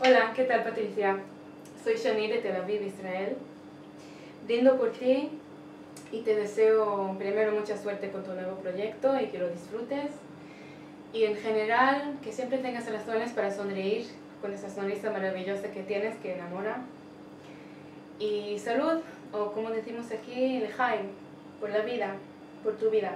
Hola, qué tal Patricia? soy Shani de Tel Aviv, Israel. Brindo por ti y te deseo primero mucha suerte con tu nuevo proyecto y que lo disfrutes. Y en general, que siempre tengas razones para sonreír con esa sonrisa maravillosa que tienes que enamora. Y salud, o como decimos aquí, el Jaime, por la vida, por tu vida.